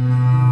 Mm-hmm.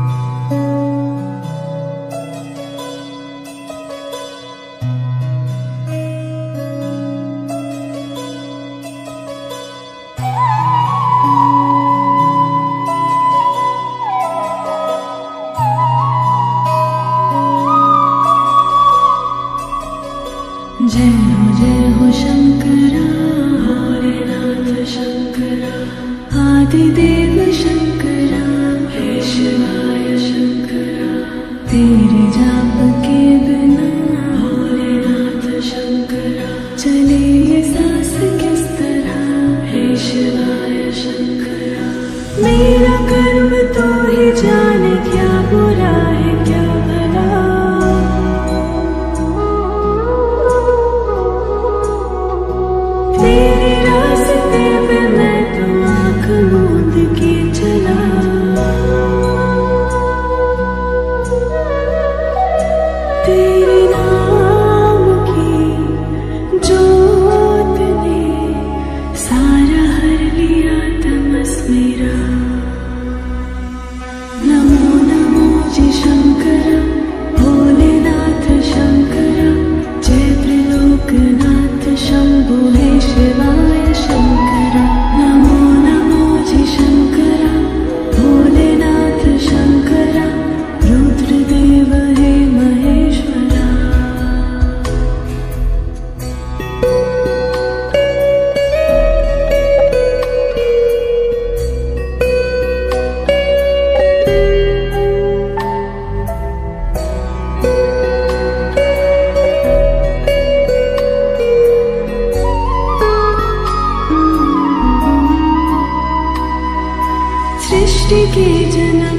ष्टिके जन्म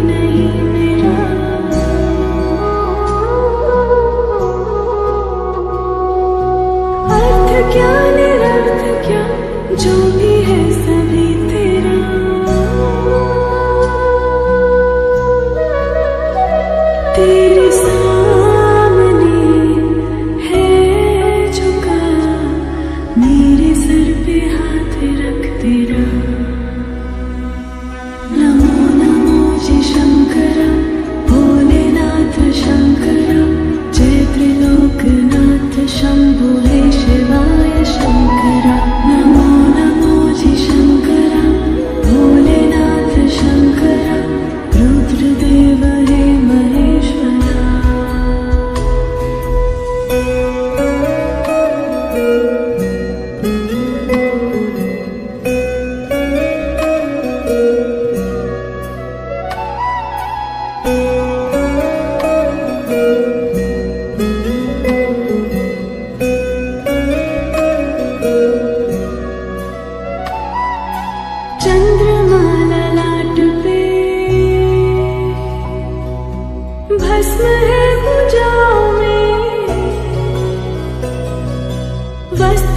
终。